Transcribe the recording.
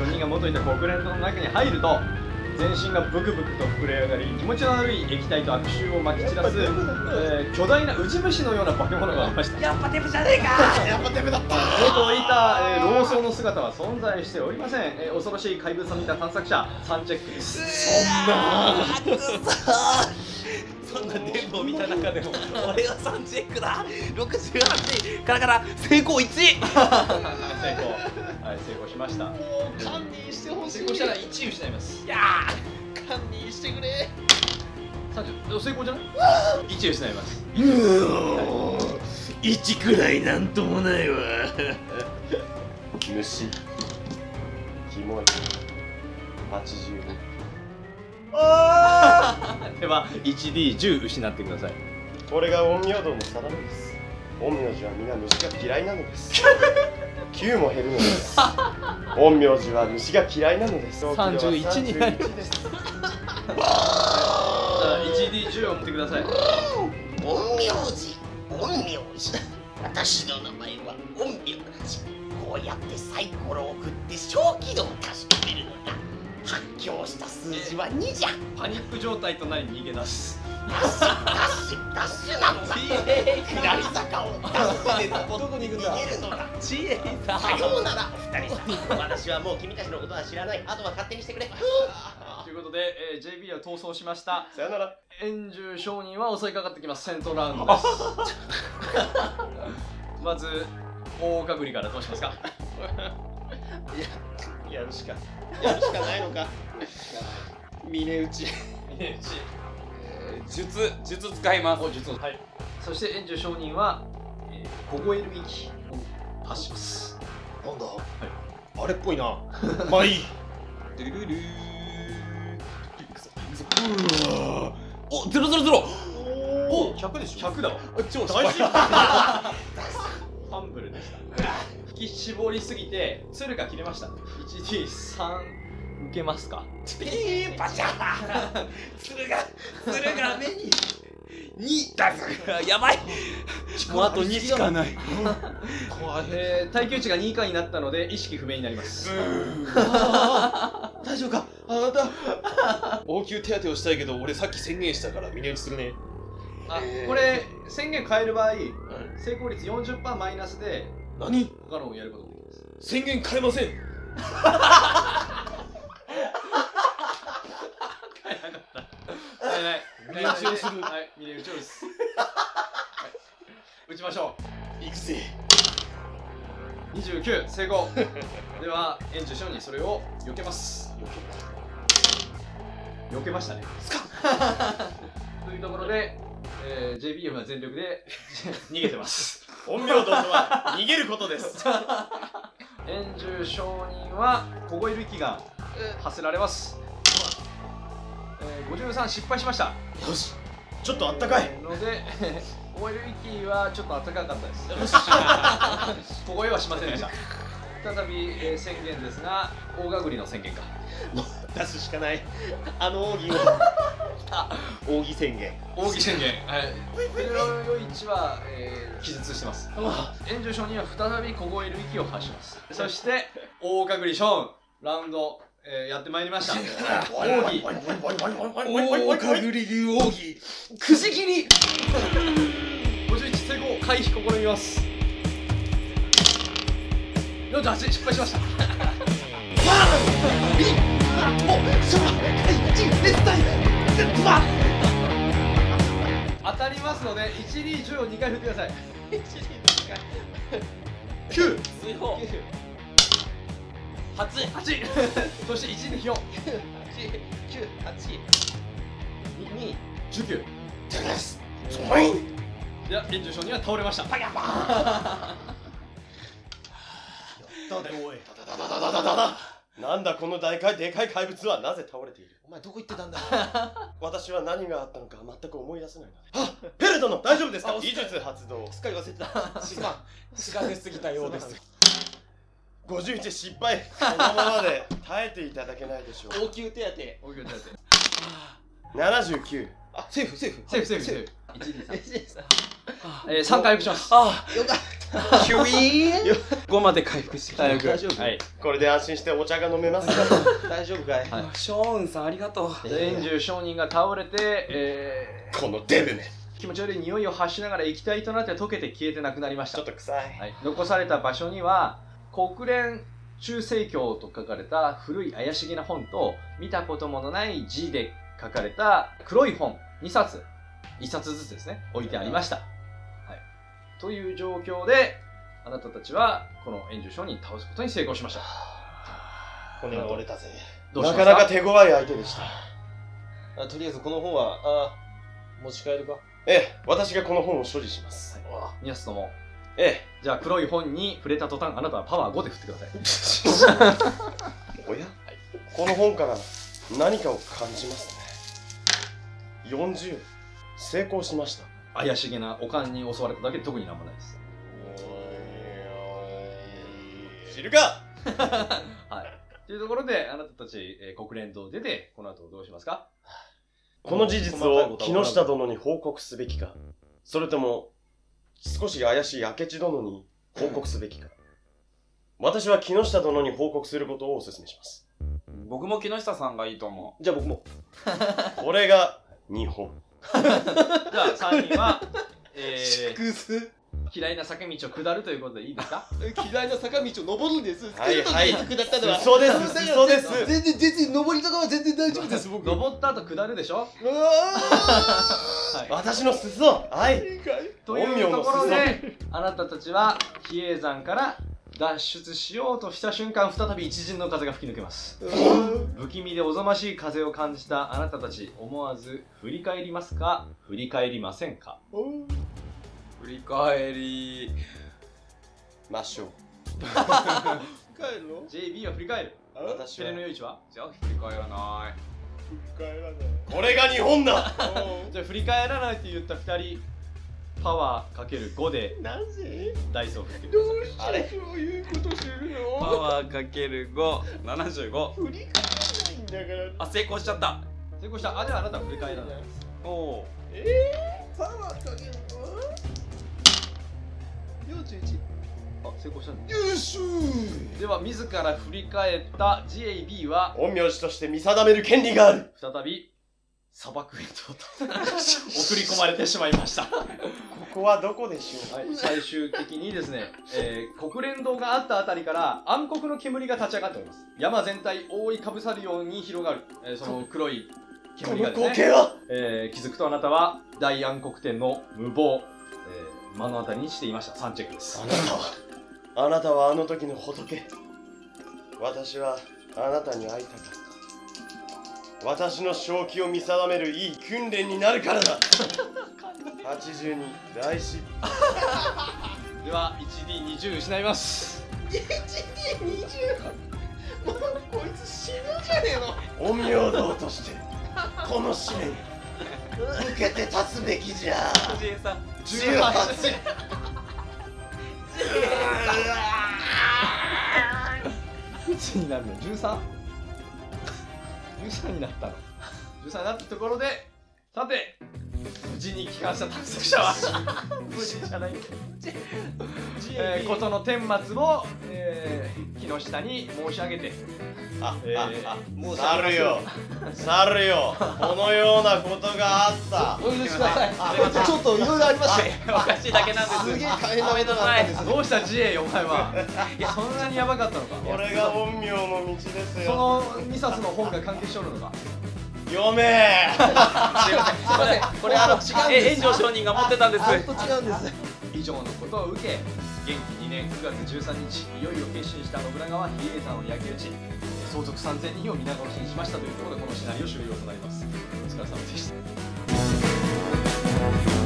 巨人が元いた国連の中に入ると全身がブクブクと膨れ上がり気持ちの悪い液体と悪臭をまき散らす、えー巨大なウジ虫のような化け物がいました。やっぱデブじゃねえか。やっぱデブだった元いた、えー、老僧の姿は存在しておりません、えー恐ろしい怪物を見た探索者サンチェックです。そんな。そんなデブを見た中でも俺は3チェックだ。68からから成功1 成功。はい成功しました。もう堪忍してほしい。成功したら1位失います。いや堪忍してくれ。30成功じゃない？1位失います。ー。1くらいなんともないわ。虫キモい。82 では 1D10 失ってください。これが陰陽道の定めです。陰陽師は皆虫が嫌いなのです 9も減るのです。陰陽師は虫が嫌いなのです。31になる31です。じゃあ 1D10 を送ってください陰陽師。陰陽師。私の名前は陰陽師。こうやってサイコロを振って小気度を確かめるのだ。発狂した数字は2じゃ。パニック状態となり逃げ出すダッシュダッシュダッシュなのだ下り坂をダッシュで登って逃げるのだ知恵ださようならお二人さん私はもう君たちのことは知らないあとは勝手にしてくれということで、えー JB は逃走しました。さよなら。円柱商人は襲いかかってきます。セントラウンドです。まず大岡栗からどうしますか？やるしかやるしかないのか。峰打ち術術使います。お術。をはい。そして円柱商人は、えー、凍える息。を発します。なんだ、あれっぽいな。まあいい。ドゥルルルー。おゼロゼロゼロ。お100でしょ？100だわ。超大丈夫。ファンブルでした。引き絞りすぎて鶴が切れました。1D3 受けますか？ピーンパシャー！鶴が鶴が目に2だやばい！もうあと2しかない。怖い。えー、耐久値が2以下になったので意識不明になります。大丈夫か？あなた。応急手当てをしたいけど俺さっき宣言したから峰打ちするね。あえー。これ宣言変える場合成功率40%マイナスで何？他のをやることができます。宣言変えません はいはい峰打ちをする。はい峰打ちをです、はい、打ちましょ行くぜ。う29成功。では円柱商人それを避けます。避けましたね。というところで、えー、JBM は全力で 逃げてます。陰陽道とは逃げることです。円柱商人は凍える息が発せられます、えー、53失敗しました。よし。ちょっとあったかい。ので凍える息はちょっと暖かかったです。凍え はしませんでした。再び、えー宣言ですが大がぐりの宣言か。出すしかない。あの奥義を。奥義宣言。奥義宣言。はい。この余一は、えー、気絶してます。炎上商人は再び凍える息を発します。そして大かぐりショーンラウンド、えー、やってまいりました。奥義大かぐり流奥義くじ切り51成功回避試みます48失敗しました当たりますので 1D10 を2回振ってください9水砲8 8 そして1 2 4 2 19そまい。では炎上商人は倒れました。だでおい。だだだだだだだなんだこのでかいでかい怪物はなぜ倒れているお前どこ行ってたんだ私は何があったのか全く思い出せないのであペル殿大丈夫ですかあ技術発動すっかり忘れてたすまんしがぎたようです51失敗このままで耐えていただけないでしょう応急手当。大きい手当。て79あセーフセーフ。セーフセーフセーフ。1 2 3えー、3回復します。ああよかった。キュイーン。5まで回復して大大丈夫？はい。これで安心してお茶が飲めますか？大丈夫かい？はい。ショーンさんありがとう。で炎上商人が倒れて、えこのデブめ。ー気持ち悪い匂いを発しながら液体となって溶けて消えてなくなりました。ちょっと臭い。はい、残された場所には国連中世教と書かれた古い怪しげな本と見たことものない字で書かれた黒い本2冊。1冊ずつですね。置いてありました、はい、という状況であなたたちはこの炎上商人倒すことに成功しました。骨が折れたぜ。なかなか手強い相手でした。あとりあえずこの本はあ持ち帰るか？ええ私がこの本を所持します。2つともえじゃあ黒い本に触れた途端あなたはパワー5で振ってください。えおや？この本から何かを感じますね。40成功しました。怪しげなおかんに襲われただけで特になんもないです。知るか！はい。というところで、あなたたち、えー国連堂を出て、この後どうしますか？この事実を木下殿に報告すべきか。それとも少し怪しい明智殿に報告すべきか。私は木下殿に報告することをお勧めします。僕も木下さんがいいと思じゃあ僕も。これが日本。じゃあ、3人は、えー、嫌いな坂道を下るということでいいですか？嫌いな坂道を登るんです。はいはい。作ったのは。嘘です。だから嘘です。全然全然登り坂は全然大丈夫です。僕。登った後下るでしょ？うわはい。私の裾はい。というところで、あなたたちは比叡山から脱出しようとした瞬間、再び一陣の風が吹き抜けます。不気味でおぞましい風を感じたあなたたち、思わず振り返りますか？振り返りませんか？う振り返りましょう。振り返るの？JB は振り返る。私はテレの夜市は？じゃあ振り返らない。振り返らない。これが日本だ。じゃあ振り返らないって言った2人パワーかける5でなぜダイソー振ってくださいどうしてそういうことするの？パワーかける575振り返らないんだから。あ成功しちゃった。成功した。あではあなた振り返らない。おおえー、パワーかける 5? あ成功したんだよしでは自ら振り返った JB は陰陽師として見定める権利がある。再び砂漠へと送り込まれてしまいました。ここはどこでしょう、はい、最終的にですね、えー、国連堂があったあたりから暗黒の煙が立ち上がっております。山全体覆いかぶさるように広がる、えー、その黒い煙がですね、えー、気づくとあなたは大暗黒天の無謀目の当たりにしていました。3チェックです。あ。なたはあなたはあの時の仏。私はあなたに会いたかった。私の正気を見定めるいい訓練になるからだ。82大失 では 1D20 失います。1D20 もうこいつ死ぬじゃねえの。陰陽道としてこの試練受けて立つべきじゃ。藤井さん18いつになるの。13?13 になったの。13になったところでさて無事に帰還した探索者は？無事じゃない。えー、ことの顛末を、えー、木下に申し上げてあえーああ申し上げます去るよ。去るよ。このようなことがあった。お許しください。あちょっといろいろありましておかしいだけなんです。すげえ大変なことがあったんですどうした GA お前は。いやそんなにヤバかったのか。これが陰陽の道ですそよの2冊の本が関係しておるのか。読め。すいません これあのえ炎上商人が持ってたんです。違うんです。以上のことを受け元気2年9月13日いよいよ決心した信長は比叡山を焼き打ち相続3000人を皆殺しにしましたというところでこのシナリオ終了となります。お疲れ様でした。